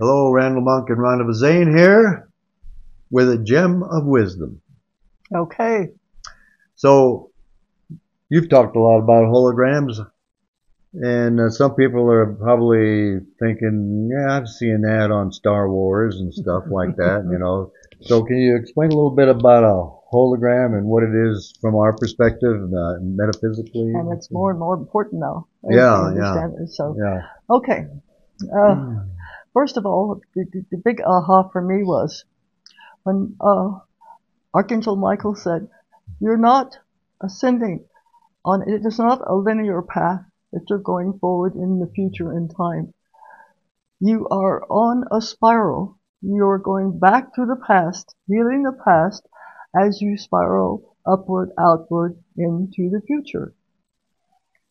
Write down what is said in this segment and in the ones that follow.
Hello, Randall Monk and Ronna Vezane here with a gem of wisdom. Okay. So, you've talked a lot about holograms, and uh, some people are probably thinking, yeah, I've seen that on Star Wars and stuff like that, you know. So, can you explain a little bit about a hologram and what it is from our perspective, uh, metaphysically? And it's more and more important now. Yeah, understand it. So, Yeah. okay. Uh, first of all, the, the, the big aha for me was when uh, Archangel Michael said, "You're not ascending on. It is not a linear path that you're going forward in the future in time. You are on a spiral. You're going back to the past, healing the past, as you spiral upward, outward into the future."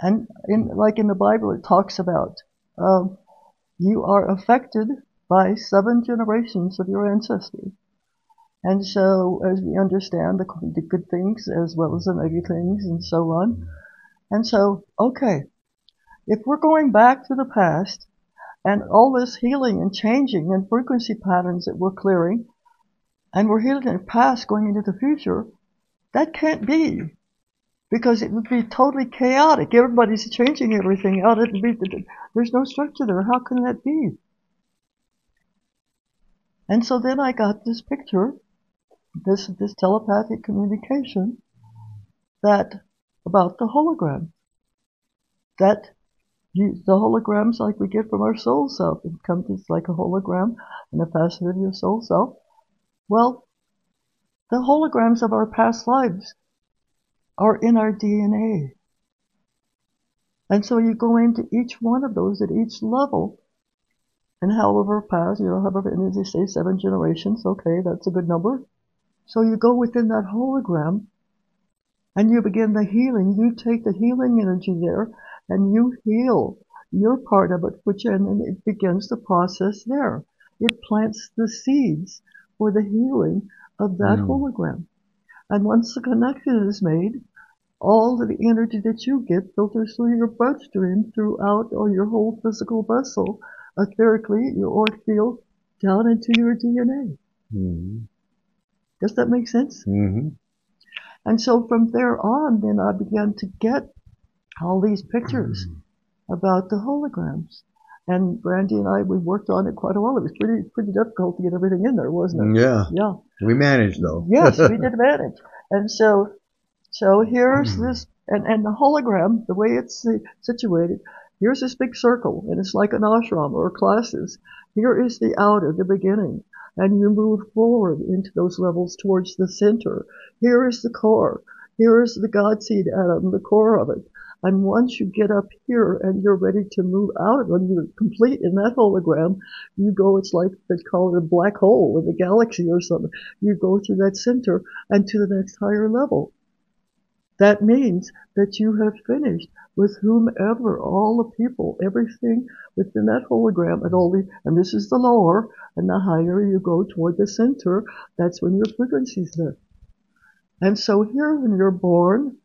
And in like in the Bible, it talks about um, you are affected by seven generations of your ancestry. And so, as we understand the, good things as well as the negative things and so on. And so, okay, if we're going back to the past and all this healing and changing and frequency patterns that we're clearing, and we're healing the past going into the future, that can't be. Because it would be totally chaotic. Everybody's changing everything oh, out. It'd be, there's no structure there. How can that be? And so then I got this picture, this this telepathic communication, that about the hologram. That you, the holograms like we get from our soul self, it comes it's like a hologram and a facility of soul self. Well, the holograms of our past lives are in our DNA. And so you go into each one of those at each level, and however past, you know, however, and they say, seven generations, okay, that's a good number. So you go within that hologram, and you begin the healing. You take the healing energy there, and you heal your part of it, which and then it begins the process there. It plants the seeds for the healing of that Mm. hologram. And once the connection is made, all of the energy that you get filters through your bloodstream throughout or your whole physical vessel, etherically, your auric field, down into your DNA. Mm-hmm. Does that make sense? Mm-hmm. And so from there on, then I began to get all these pictures about the holograms. And Randy and I, we worked on it quite a while. It was pretty pretty difficult to get everything in there, wasn't it? Yeah. Yeah. We managed though. Yes, we did manage. And so, so here's mm-hmm. this, and, and the hologram, the way it's situated, here's this big circle, and it's like an ashram or classes. Here is the outer, the beginning, and you move forward into those levels towards the center. Here is the core. Here is the God seed atom, the core of it. And once you get up here and you're ready to move out, when you're complete in that hologram, you go, it's like they call it a black hole in the galaxy or something. You go through that center and to the next higher level. That means that you have finished with whomever, all the people, everything within that hologram, and all the, and this is the lower, and the higher you go toward the center, that's when your frequencies lift. And so here, when you're born,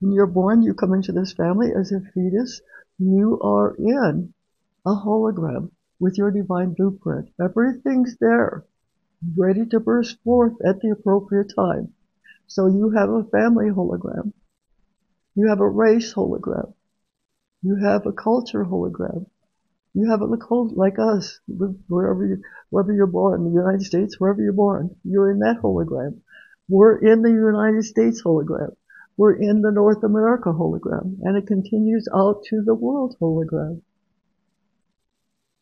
when you're born, you come into this family as a fetus, you are in a hologram with your divine blueprint. Everything's there, ready to burst forth at the appropriate time. So you have a family hologram. You have a race hologram. You have a culture hologram. You have a cult like us, wherever you, wherever you're born, in the United States, wherever you're born, you're in that hologram. We're in the United States hologram. We're in the North America hologram, and it continues out to the world hologram.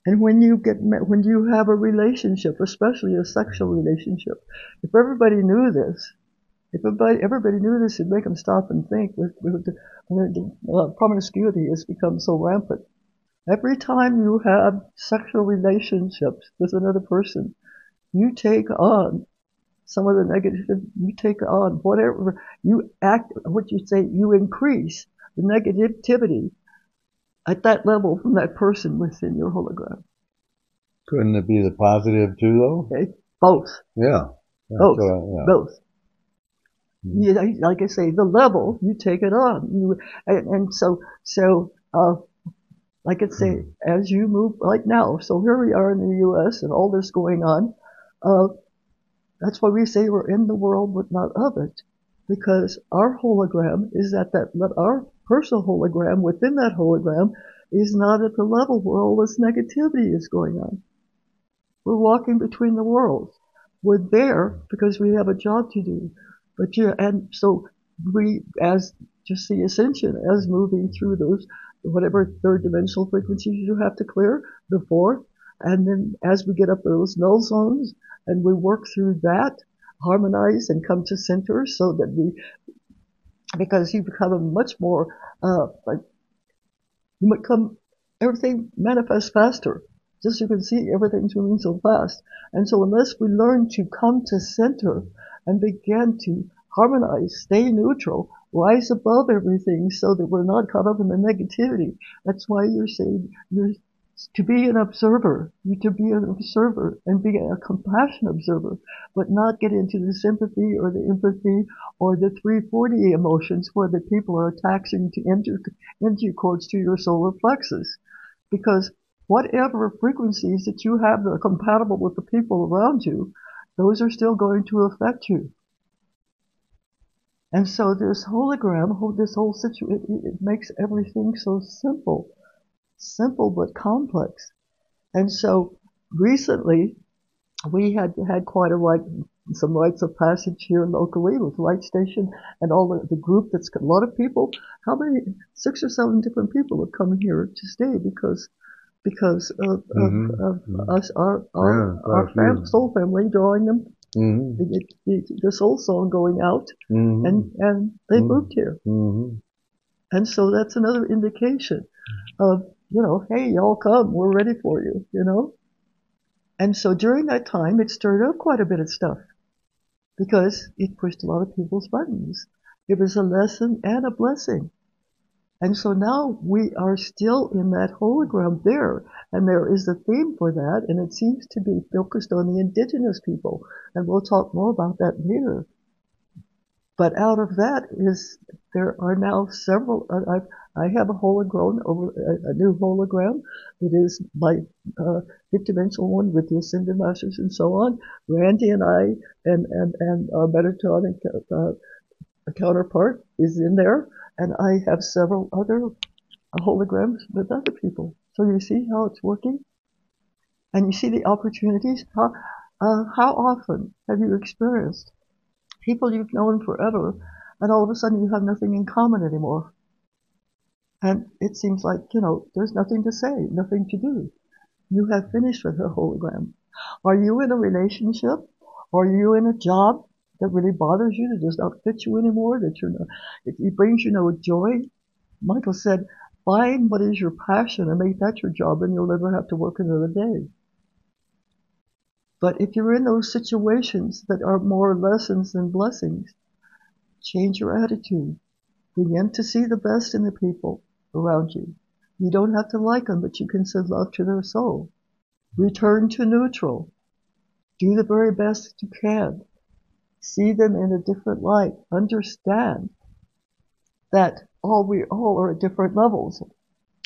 And when you get when you have a relationship, especially a sexual relationship, if everybody knew this, if everybody, everybody knew this, it'd make them stop and think. With, with the, the uh, promiscuity has become so rampant. Every time you have sexual relationships with another person, you take on some of the negative, you take on whatever, you act, what you say, you increase the negativity at that level from that person within your hologram. Couldn't it be the positive too though? Okay? Both. Yeah. Both. yeah. Both. You, like I say, the level you take it on. You and, and so so uh, Like I say, as you move, like now, so here we are in the U.S. and all this going on. Uh, that's why we say we're in the world but not of it, because our hologram is at that, our personal hologram within that hologram is not at the level where all this negativity is going on. We're walking between the worlds. We're there because we have a job to do. But yeah, and so we, as just the ascension, as moving through those, whatever third dimensional frequencies you have to clear, the fourth, and then as we get up those null zones and we work through that, harmonize and come to center so that we, because you become a much more, uh, like, you everything manifests faster. Just you can see everything's moving so fast. And so unless we learn to come to center and begin to harmonize, stay neutral, rise above everything so that we're not caught up in the negativity. That's why you're saying you're to be an observer, you to be an observer and be a compassionate observer, but not get into the sympathy or the empathy or the 340 emotions where the people are taxing to enter, enter cords to your solar plexus. Because whatever frequencies that you have that are compatible with the people around you, those are still going to affect you. And so this hologram, this whole situation, it makes everything so simple simple but complex. And so recently we had had quite a right, some rites of passage here locally with Light Station and all the, the group that's a lot of people. How many? Six or seven different people have come here to stay because because of, mm-hmm. of, of mm-hmm. us, our our, yeah, our fam- soul family drawing them. Mm-hmm. The, the, the, soul song going out, mm-hmm. and and they mm-hmm. moved here, mm-hmm. and so that's another indication of you know, hey, y'all come, we're ready for you, you know? And so during that time, it stirred up quite a bit of stuff because it pushed a lot of people's buttons. It was a lesson and a blessing. And so now we are still in that hologram there, and there is a theme for that, and it seems to be focused on the indigenous people, and we'll talk more about that later. But out of that is there are now several. Uh, I've I have a hologram, over a, a new hologram. It is my uh, dimensional one with the ascended masters and so on. Randy and I and and and our Metatonic uh, counterpart is in there, and I have several other holograms with other people. So you see how it's working, and you see the opportunities. How uh, how often have you experienced people you've known forever, and all of a sudden you have nothing in common anymore? And it seems like, you know, there's nothing to say, nothing to do. You have finished with her hologram. Are you in a relationship? Are you in a job that really bothers you, that does not fit you anymore, that you're not, it, it brings you no joy? Michael said, find what is your passion and make that your job and you'll never have to work another day. But if you're in those situations that are more lessons than blessings, change your attitude. Begin to see the best in the people around you. You don't have to like them, but you can send love to their soul. Return to neutral. Do the very best you can. See them in a different light. Understand that all we all are at different levels.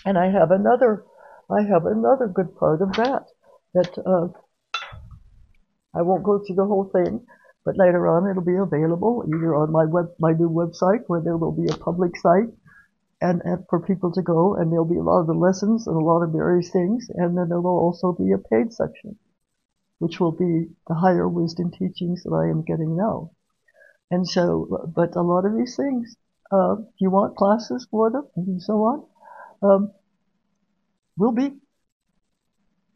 And I have another, I have another good part of that. That uh, I won't go through the whole thing, but later on it'll be available either on my web, my new website, where there will be a public site, and, and for people to go, and there'll be a lot of the lessons and a lot of various things, and then there will also be a paid section, which will be the higher wisdom teachings that I am getting now. And so, but a lot of these things, uh, if you want classes for them and so on, um, will be,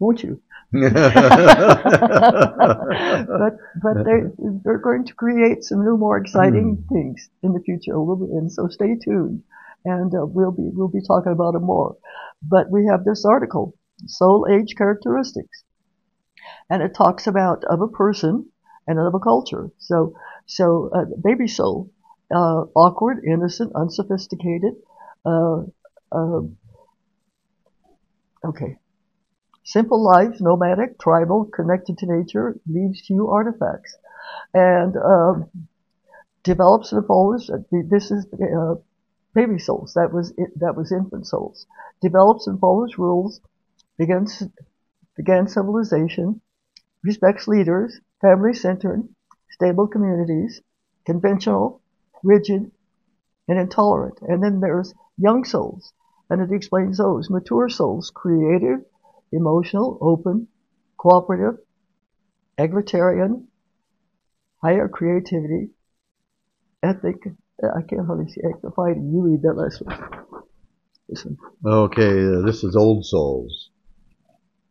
won't you? but but they're, they're going to create some new, more exciting mm. things in the future, and so stay tuned and uh, we'll be we'll be talking about it more. But we have this article, Soul Age Characteristics, and it talks about of a person and of a culture. So so uh, baby soul, uh, awkward, innocent, unsophisticated. Uh, um, okay. Simple life, nomadic, tribal, connected to nature, leaves few artifacts, and um, develops and evolves. This is uh, baby souls. That was it, that was infant souls. Develops and follows rules, begins began civilization, respects leaders, family centered, stable communities, conventional, rigid, and intolerant. And then there's young souls, and it explains those. Mature souls, creative, emotional, open, cooperative, egalitarian, higher creativity, ethic. I can't hardly see fighting. You read that last one. Listen. Okay, uh, this is old souls.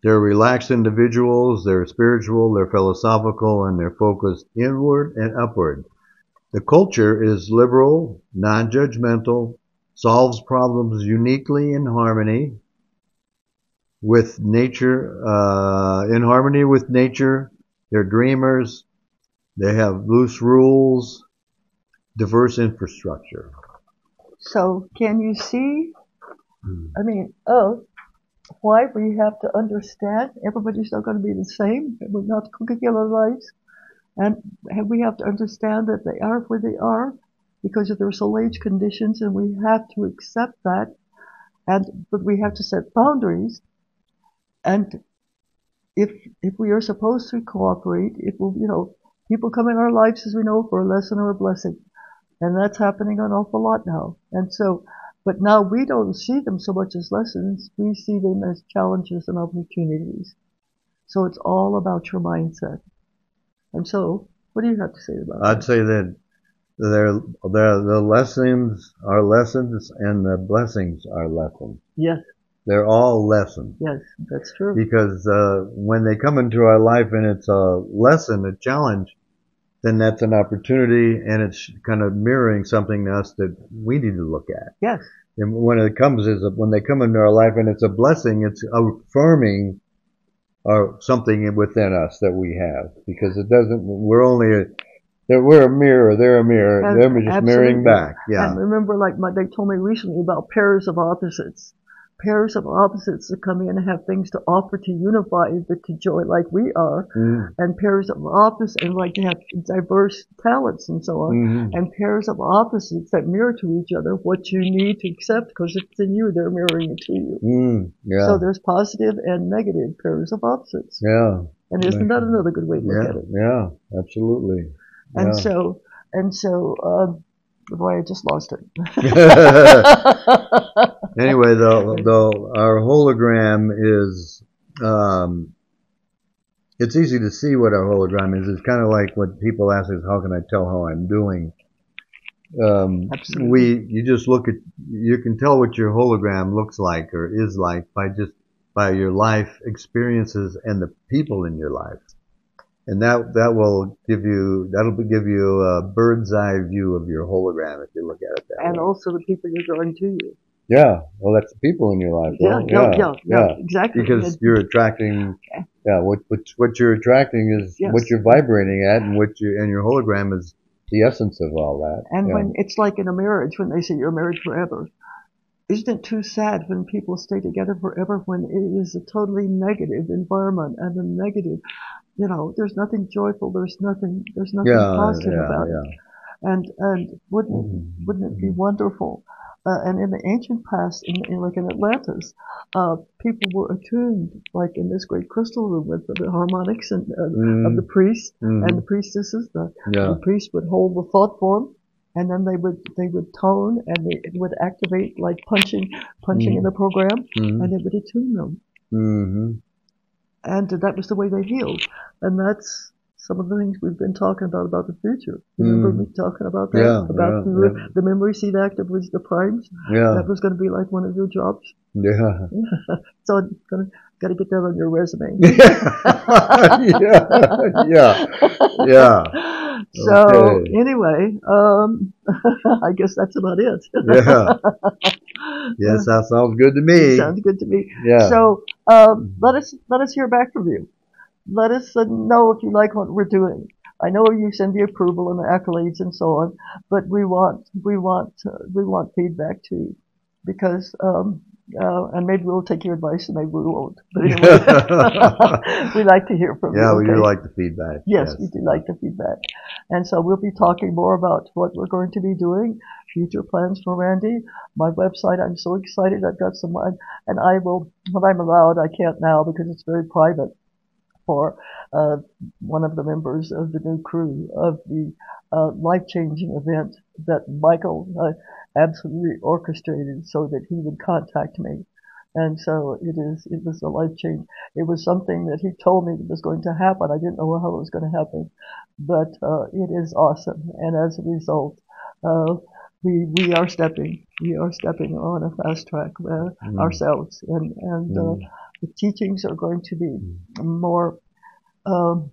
They're relaxed individuals, they're spiritual, they're philosophical, and they're focused inward and upward. The culture is liberal, non judgmental, solves problems uniquely in harmony with nature, uh, in harmony with nature. They're dreamers, they have loose rules, diverse infrastructure. So, can you see? I mean, oh, why we have to understand everybody's not going to be the same. We're not cookie cutter lives. And we have to understand that they are where they are because of their soul age conditions, and we have to accept that. And but we have to set boundaries. And if if we are supposed to cooperate, it will you know people come in our lives as we know for a lesson or a blessing, and that's happening an awful lot now. And so but now we don't see them so much as lessons, we see them as challenges and opportunities. So it's all about your mindset. And so, what do you have to say about I'd that? say that they're, they're, the lessons are lessons and the blessings are lessons. Yes, They're all lessons. yes, that's true. Because uh, when they come into our life and it's a lesson, a challenge, then that's an opportunity and it's kind of mirroring something to us that we need to look at. Yes, And when it comes a, when they come into our life and it's a blessing, it's affirming or something within us that we have because it doesn't. We're only a we're a mirror. They're a mirror. Ab- They're just mirroring back. Yeah. And remember, like my, they told me recently about pairs of opposites. Pairs of opposites that come in and have things to offer to unify, but to join like we are. Mm, And pairs of opposites and like to have diverse talents and so on. mhm. and pairs of opposites that mirror to each other what you need to accept because it's in you they're mirroring it to you Mm, yeah. so there's positive and negative pairs of opposites yeah. and isn't that another good way to look Yeah. at it Yeah. Absolutely. and Yeah. so and so um boy i just lost it anyway, the the our hologram is um, it's easy to see what our hologram is. It's kind of like what people ask us, how can I tell how I'm doing? Um, Absolutely. we you just look at you can tell what your hologram looks like or is like by just by your life experiences and the people in your life. And that that will give you that'll give you a bird's eye view of your hologram if you look at it that and way. also the people you're drawing to you Yeah, well, that's the people in your life. yeah well, yeah yeah, yeah, exactly Because you're attracting, Okay. yeah, what, what what you're attracting is Yes. what you're vibrating at, and what you and your hologram is the essence of all that. And yeah. when it's like in a marriage, when they say you're married forever, isn't it too sad when people stay together forever when it is a totally negative environment and a negative, you know, there's nothing joyful, there's nothing, there's nothing yeah, positive yeah, about yeah. it. And and wouldn't Mhm. wouldn't it be wonderful? Uh, and in the ancient past, in, in like in Atlantis, uh, people were attuned, like in this great crystal room with the harmonics and uh, of Mhm. the priests Mhm. and the priestesses, the yeah, the priest would hold the thought form and then they would they would tone and they, it would activate like punching punching in the program and it would attune them Mhm. And that was the way they healed. And that's some of the things we've been talking about about the future. Remember Mm. me talking about that? Yeah, about yeah, the, yeah. the memory seed active was the primes? Yeah, that was going to be like one of your jobs. Yeah, so i'm gonna got to get that on your resume yeah, yeah, yeah. so Okay. anyway um i guess that's about it yeah. Yes, that sounds good to me. Sounds good to me. Yeah. So um, let us let us hear back from you. Let us uh, know if you like what we're doing. I know you send the approval and the accolades and so on, but we want we want uh, we want feedback too, because um, uh, and maybe we'll take your advice, and maybe we won't. But anyway, we like to hear from yeah, you. Yeah, we okay? do like the feedback. Yes, we do like the feedback. And so we'll be talking more about what we're going to be doing, future plans for Randy. My website, I'm so excited. I've got some, and I will, when I'm allowed, I can't now because it's very private for uh, one of the members of the new crew of the uh, life-changing event that Michael uh, absolutely orchestrated so that he would contact me. And so it is, it was a life change. It was something that he told me was going to happen. I didn't know how it was going to happen, but uh, it is awesome. And as a result, uh, we we are stepping, we are stepping on a fast track uh, Mm. ourselves, and and uh, Mm. the teachings are going to be more. Um,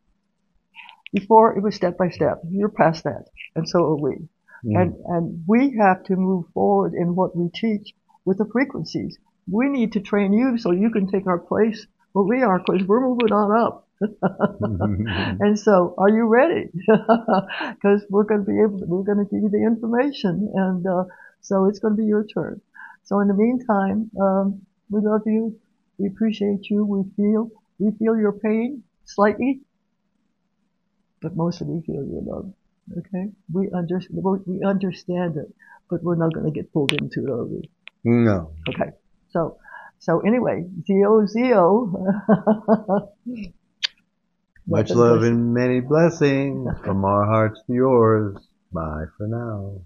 before it was step by step. You're past that, and so are we. Mm. And and we have to move forward in what we teach with the frequencies. We need to train you so you can take our place where we are, because we're moving on up. and so, are you ready? Because we're going to be able, to, we're going to give you the information, and uh, so it's going to be your turn. So in the meantime, um, we love you. We appreciate you. We feel we feel your pain slightly, but mostly we feel your love. Okay, we understand we understand it, but we're not going to get pulled into it, are we? no. Okay, so so anyway, Zio Zio. Much love and many blessings from our hearts to yours. Bye for now.